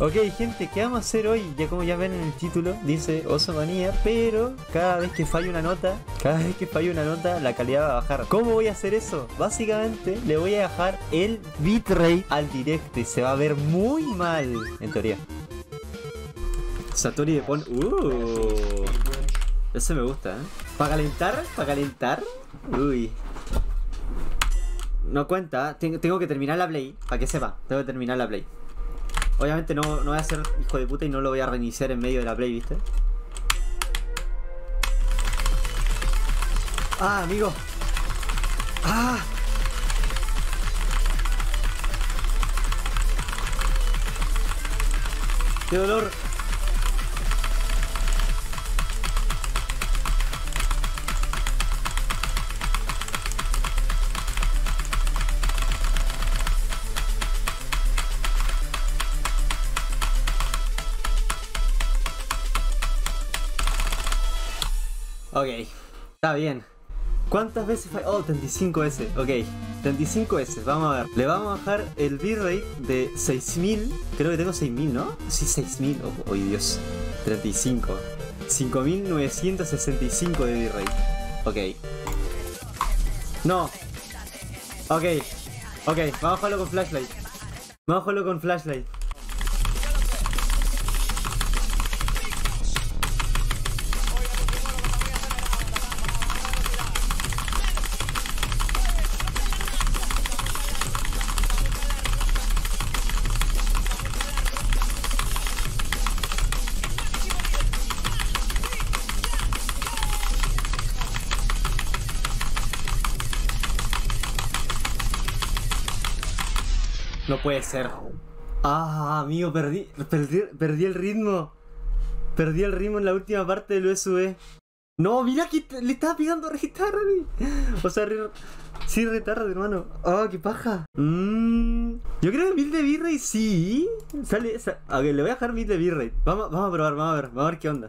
Ok, gente, ¿qué vamos a hacer hoy? Ya como ya ven en el título, dice Oso Manía, pero cada vez que falle una nota, cada vez que falle una nota, la calidad va a bajar. ¿Cómo voy a hacer eso? Básicamente, le voy a bajar el bitrate al directo y se va a ver muy mal, en teoría. Satori de Pon... Uh, ese me gusta, ¿eh? ¿Para calentar? ¿Para calentar? Uy. No cuenta, tengo, tengo que terminar la play, para que sepa, tengo que terminar la play. Obviamente no, no voy a ser hijo de puta y no lo voy a reiniciar en medio de la play, ¿viste? Ah, amigo. Ah. Qué dolor. Está bien. ¿Cuántas veces falla? Oh, 35 veces. Ok, 35 veces. Vamos a ver. Le vamos a bajar el bitrate de 6000. Creo que tengo 6000, ¿no? Sí, 6000. Oh, oh, Dios. 35. 5965 de bitrate. Ok. No. Ok. Ok, vamos a bajarlo con flashlight. Vamos a bajarlo con flashlight. No puede ser. Ah, amigo, perdí, perdí, perdí el ritmo. Perdí el ritmo en la última parte del USB. No, mira que le estaba pegando retarde. O sea, re, sí, retarde, hermano. Oh, qué paja. Mm, yo creo que mil de bitrate sí. Sale, sa ok, le voy a dejar mil de bitrate. Vamos, vamos a probar, vamos a ver, vamos a ver qué onda.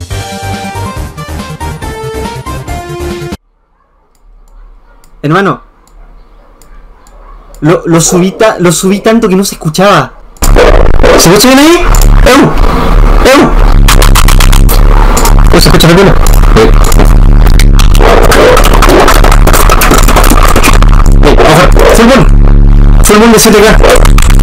Hermano, lo, lo, subí ta- lo subí tanto que no se escuchaba. ¿Se escucha bien ahí? ¡Eu! ¡Eu! ¿Se escucha bien? Full moon. Full moon de 7K.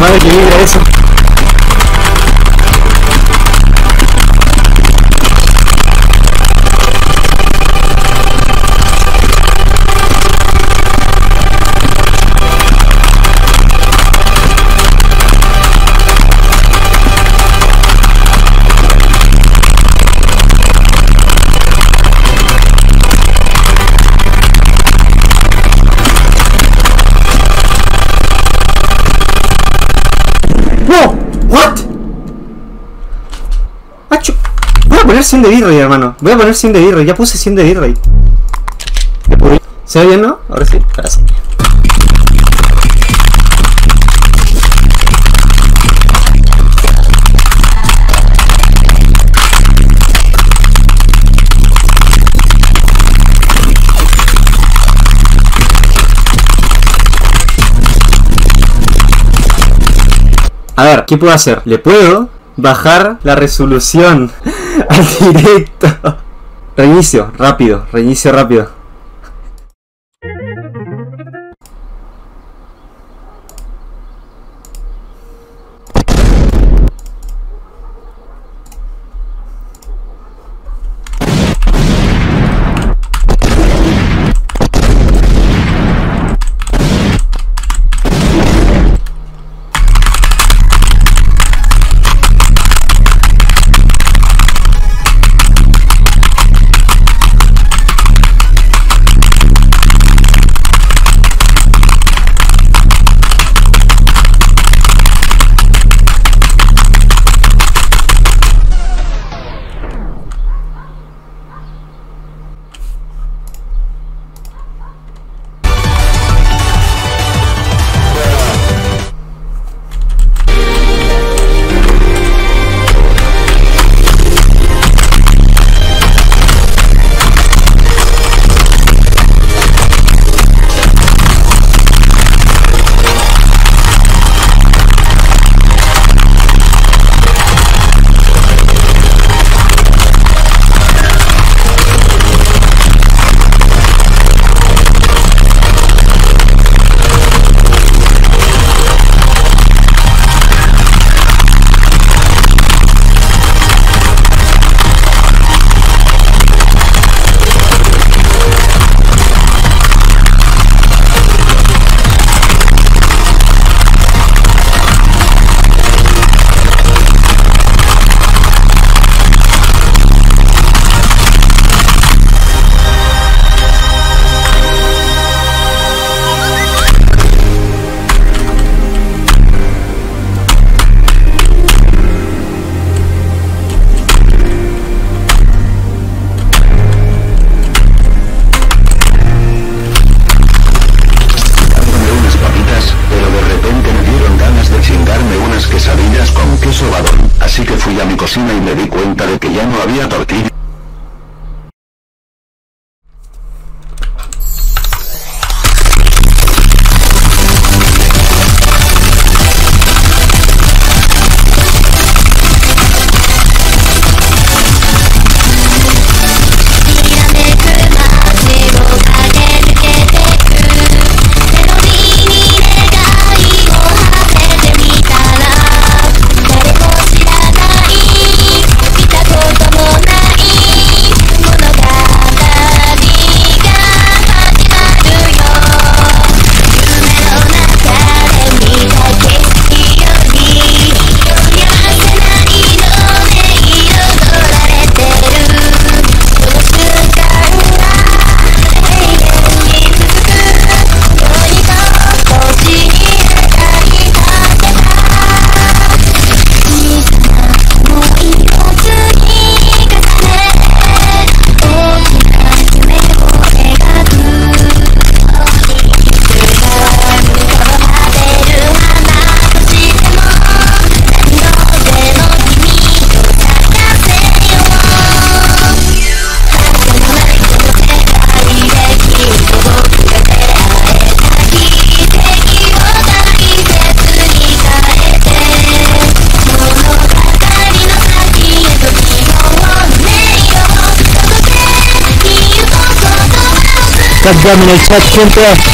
Madre que vibra eso. Poner 100 de bitrate, hermano. Voy a poner 100 de bitrate. Ya puse 100 de bitrate. ¿Se ve bien, no? Ahora sí. Sí. A ver, ¿qué puedo hacer? Le puedo bajar la resolución al directo. Reinicio, rápido, reinicio rápido. Y me di cuenta de que ya no había tortilla. Cargame en el chat,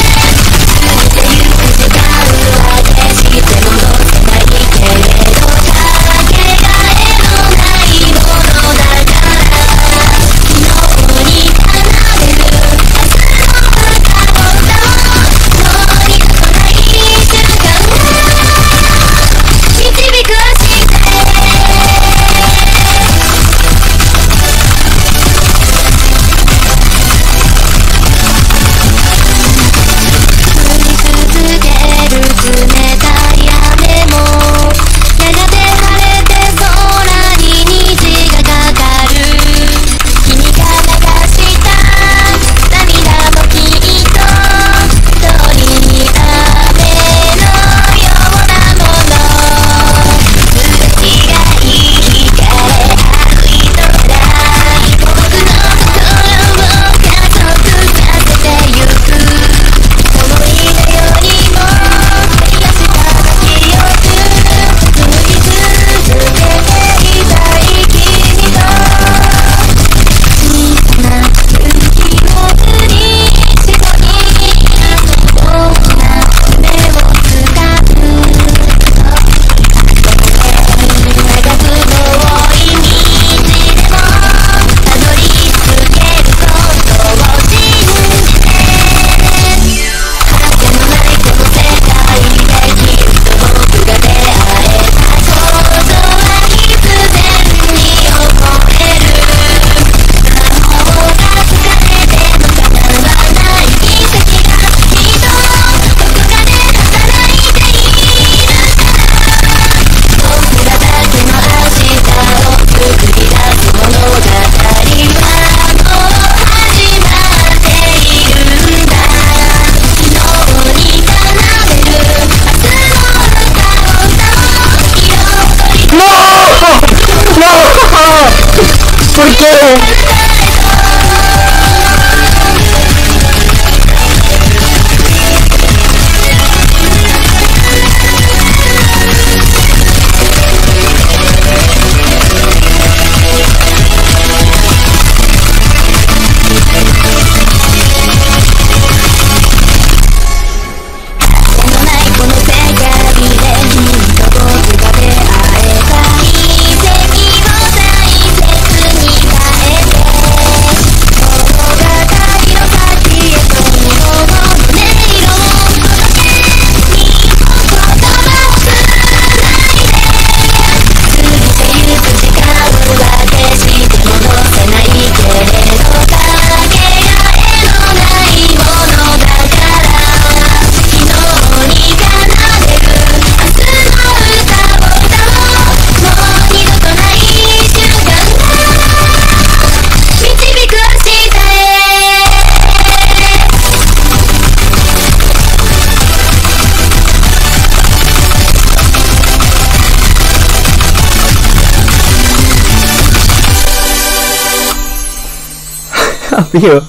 amigo,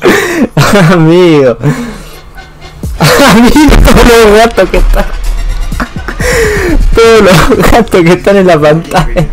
amigo, amigo, todos los gatos que están, todos los gatos que están en la pantalla.